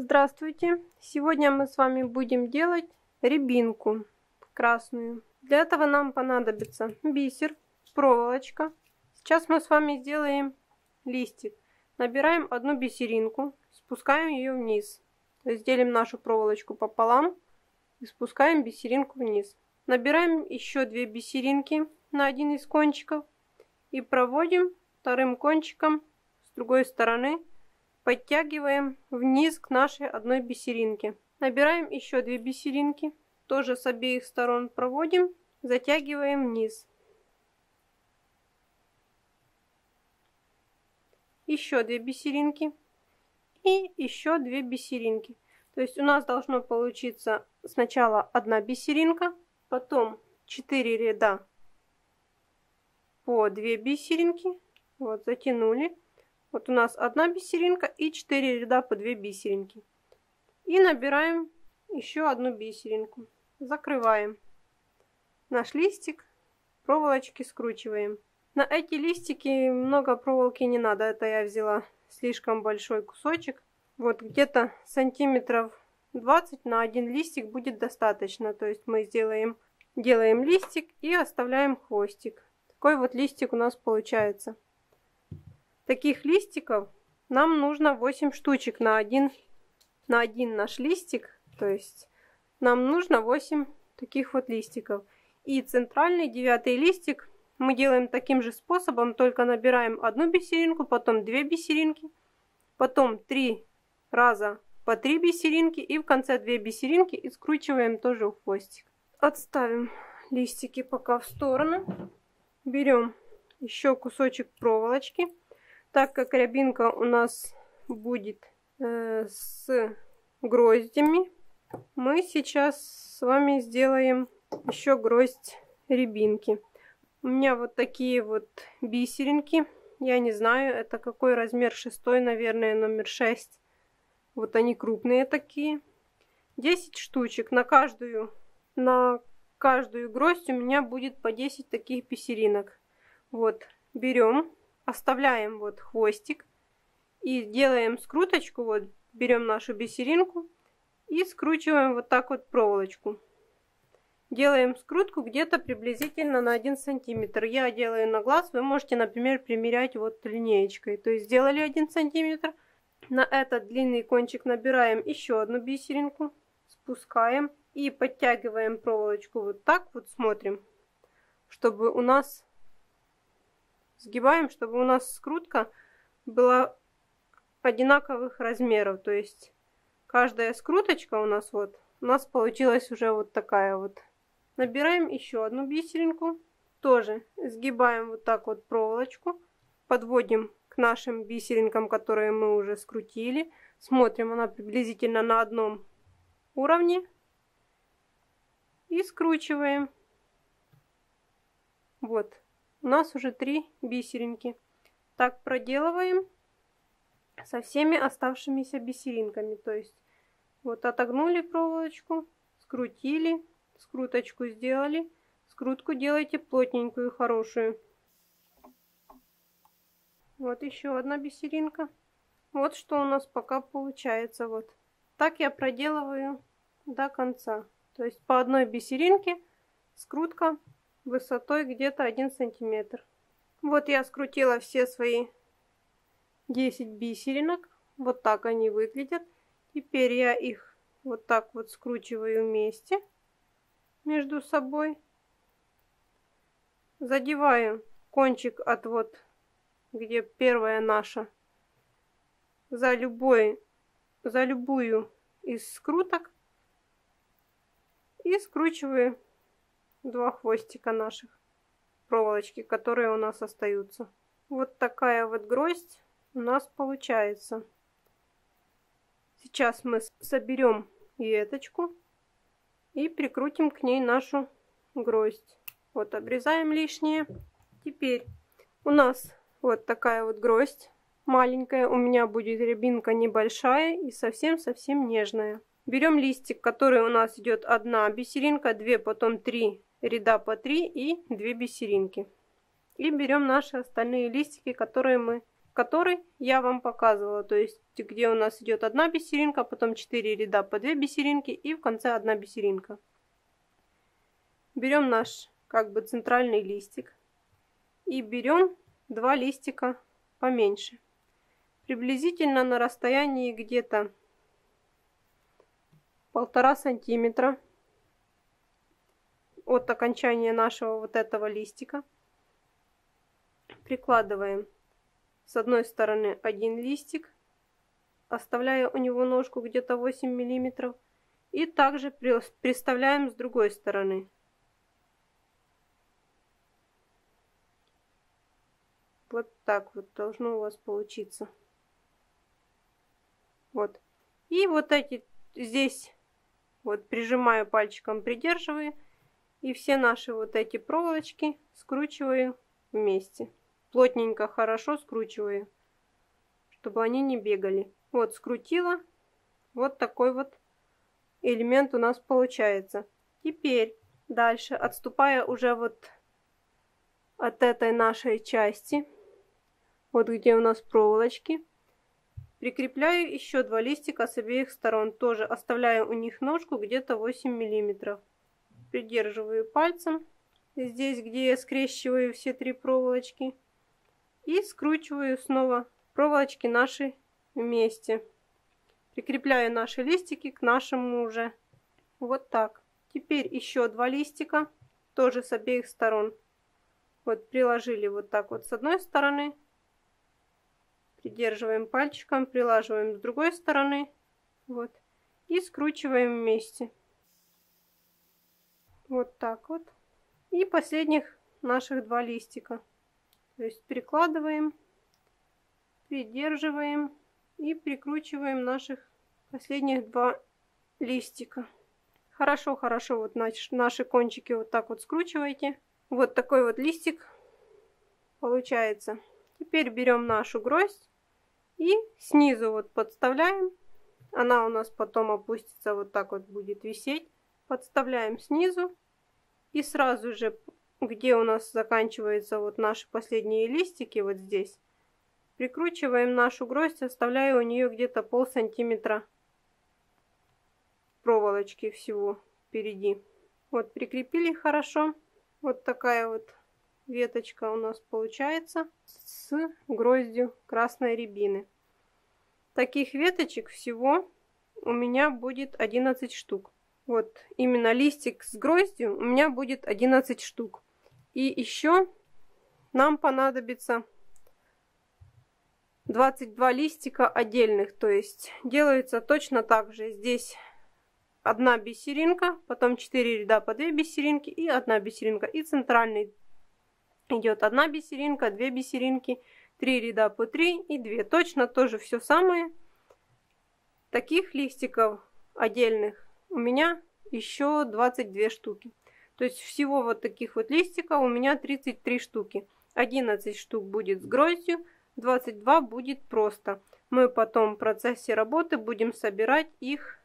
Здравствуйте! Сегодня мы с вами будем делать рябинку красную. Для этого нам понадобится бисер, проволочка. Сейчас мы с вами сделаем листик. Набираем одну бисеринку, спускаем ее вниз. То есть делим нашу проволочку пополам и спускаем бисеринку вниз. Набираем еще две бисеринки на один из кончиков и проводим вторым кончиком с другой стороны подтягиваем вниз к нашей одной бисеринке. Набираем еще две бисеринки, тоже с обеих сторон проводим, затягиваем вниз. Еще две бисеринки и еще две бисеринки. То есть у нас должно получиться сначала одна бисеринка, потом 4 ряда по 2 бисеринки. Вот, затянули. Вот у нас одна бисеринка и 4 ряда по 2 бисеринки. И набираем еще одну бисеринку. Закрываем наш листик, проволочки скручиваем. На эти листики много проволоки не надо, это я взяла слишком большой кусочек. Вот где-то сантиметров 20 на один листик будет достаточно. То есть мы сделаем, делаем листик и оставляем хвостик. Такой вот листик у нас получается. Таких листиков нам нужно 8 штучек на один, на один наш листик. То есть нам нужно 8 таких вот листиков. И центральный девятый листик мы делаем таким же способом, только набираем одну бисеринку, потом две бисеринки, потом три раза по три бисеринки и в конце две бисеринки и скручиваем тоже в хвостик. Отставим листики пока в сторону. Берем еще кусочек проволочки. Так как рябинка у нас будет э, с гроздями, мы сейчас с вами сделаем еще гроздь рябинки. У меня вот такие вот бисеринки. Я не знаю, это какой размер шестой, наверное, номер 6. Вот они крупные такие. 10 штучек на каждую, на каждую гроздь у меня будет по 10 таких бисеринок. Вот, берем, оставляем вот хвостик и делаем скруточку. Вот, берем нашу бисеринку и скручиваем вот так вот проволочку. Делаем скрутку где-то приблизительно на 1 сантиметр. Я делаю на глаз, вы можете, например, примерять вот линеечкой. То есть сделали 1 сантиметр. На этот длинный кончик набираем еще одну бисеринку, спускаем и подтягиваем проволочку вот так вот, смотрим, чтобы у нас, сгибаем, чтобы у нас скрутка была одинаковых размеров. То есть каждая скруточка у нас вот, у нас получилась уже вот такая вот. Набираем еще одну бисеринку, тоже сгибаем вот так вот проволочку, подводим к нашим бисеринкам, которые мы уже скрутили. Смотрим, она приблизительно на одном уровне и скручиваем. Вот, у нас уже три бисеринки. Так проделываем со всеми оставшимися бисеринками. То есть вот отогнули проволочку, скрутили, скруточку сделали. Скрутку делайте плотненькую, хорошую. Вот еще одна бисеринка. Вот что у нас пока получается. Вот так я проделываю до конца. То есть по одной бисеринке скрутка высотой где-то 1 сантиметр. Вот я скрутила все свои 10 бисеринок. Вот так они выглядят. Теперь я их вот так вот скручиваю вместе между собой. Задеваю кончик от вот, где первая наша, за любой, за любую из скруток и скручиваю два хвостика наших проволочки, которые у нас остаются. Вот такая вот гроздь у нас получается. Сейчас мы соберем веточку и прикрутим к ней нашу гроздь. Вот обрезаем лишнее. Теперь у нас вот такая вот гроздь маленькая. У меня будет рябинка небольшая и совсем-совсем нежная. Берем листик, который у нас идет одна бисеринка, две, потом три ряда по три и две бисеринки. И берем наши остальные листики, которые мы, который я вам показывала. То есть, где у нас идет одна бисеринка, потом 4 ряда по 2 бисеринки и в конце одна бисеринка. Берем наш как бы центральный листик и берем два листика поменьше. Приблизительно на расстоянии где-то полтора сантиметра от окончания нашего вот этого листика. Прикладываем с одной стороны один листик, оставляя у него ножку где-то 8 миллиметров. И также приставляем с другой стороны. Вот так вот должно у вас получиться. Вот. И вот эти здесь вот прижимаю пальчиком, придерживаю. И все наши вот эти проволочки скручиваю вместе. Плотненько, хорошо скручиваю, чтобы они не бегали. Вот скрутила. Вот такой вот элемент у нас получается. Теперь дальше, отступая уже вот от этой нашей части, вот где у нас проволочки, Прикрепляю еще два листика с обеих сторон. Тоже оставляю у них ножку где-то 8 миллиметров. Придерживаю пальцем здесь, где я скрещиваю все три проволочки. И скручиваю снова проволочки наши вместе. Прикрепляю наши листики к нашему уже. Вот так. Теперь еще два листика, тоже с обеих сторон. Вот приложили вот так вот с одной стороны Придерживаем пальчиком, прилаживаем с другой стороны. Вот. И скручиваем вместе. Вот так вот. И последних наших два листика. То есть перекладываем, придерживаем и прикручиваем наших последних два листика. Хорошо, хорошо, вот наши кончики вот так вот скручивайте. Вот такой вот листик получается. Теперь берем нашу гроздь и снизу вот подставляем. Она у нас потом опустится, вот так вот будет висеть. Подставляем снизу. И сразу же, где у нас заканчиваются вот наши последние листики, вот здесь, прикручиваем нашу гроздь, оставляя у нее где-то пол сантиметра проволочки всего впереди. Вот прикрепили хорошо. Вот такая вот веточка у нас получается с гроздью красной рябины. Таких веточек всего у меня будет 11 штук. Вот именно листик с гроздью у меня будет 11 штук. И еще нам понадобится 22 листика отдельных. То есть делается точно так же. Здесь одна бисеринка, потом 4 ряда по 2 бисеринки и одна бисеринка. И центральный идет одна бисеринка, две бисеринки, три ряда по три и две. Точно тоже все самое. Таких листиков отдельных у меня еще 22 штуки. То есть всего вот таких вот листиков у меня 33 штуки. 11 штук будет с гроздью, 22 будет просто. Мы потом в процессе работы будем собирать их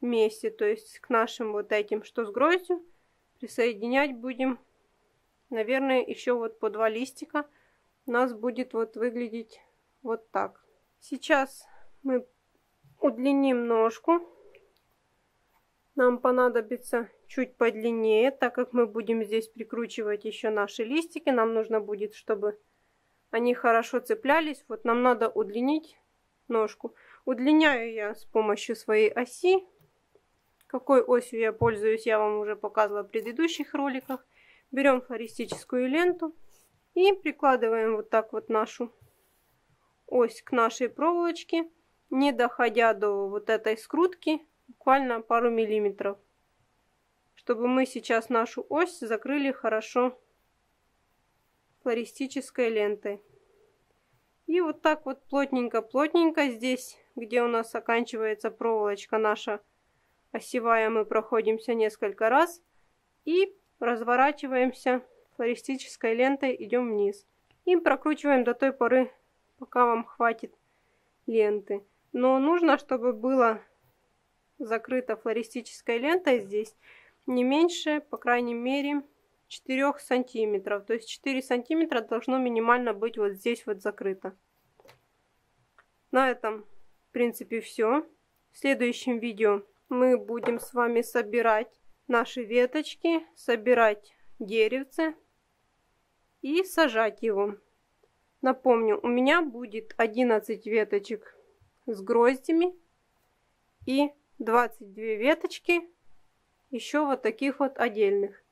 вместе. То есть к нашим вот этим, что с гроздью, присоединять будем Наверное, еще вот по два листика у нас будет вот выглядеть вот так. Сейчас мы удлиним ножку. Нам понадобится чуть подлиннее, так как мы будем здесь прикручивать еще наши листики. Нам нужно будет, чтобы они хорошо цеплялись. Вот нам надо удлинить ножку. Удлиняю я с помощью своей оси. Какой осью я пользуюсь, я вам уже показывала в предыдущих роликах. Берем флористическую ленту и прикладываем вот так вот нашу ось к нашей проволочке, не доходя до вот этой скрутки, буквально пару миллиметров, чтобы мы сейчас нашу ось закрыли хорошо флористической лентой. И вот так вот плотненько-плотненько здесь, где у нас оканчивается проволочка наша осевая, мы проходимся несколько раз. И разворачиваемся флористической лентой, идем вниз. И прокручиваем до той поры, пока вам хватит ленты. Но нужно, чтобы было закрыто флористической лентой здесь не меньше, по крайней мере, 4 сантиметров. То есть 4 сантиметра должно минимально быть вот здесь вот закрыто. На этом, в принципе, все. В следующем видео мы будем с вами собирать наши веточки, собирать деревце и сажать его. Напомню, у меня будет 11 веточек с гроздями и 22 веточки еще вот таких вот отдельных.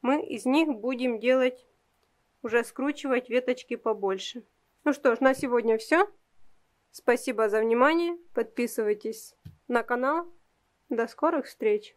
Мы из них будем делать, уже скручивать веточки побольше. Ну что ж, на сегодня все. Спасибо за внимание. Подписывайтесь на канал. До скорых встреч!